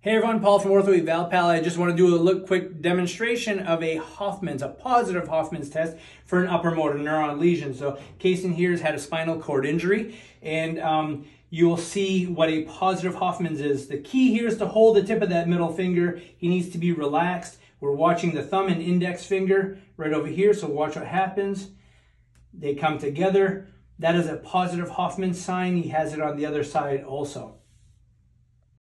Hey everyone, Paul from Ortho EvalPal. I just want to do a look quick demonstration of a Hoffman's, a positive Hoffman's test for an upper motor neuron lesion. So Kason here has had a spinal cord injury and um, you will see what a positive Hoffman's is. The key here is to hold the tip of that middle finger. He needs to be relaxed. We're watching the thumb and index finger right over here. So watch what happens. They come together. That is a positive Hoffman's sign. He has it on the other side also.